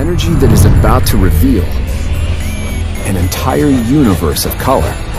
energy that is about to reveal an entire universe of color.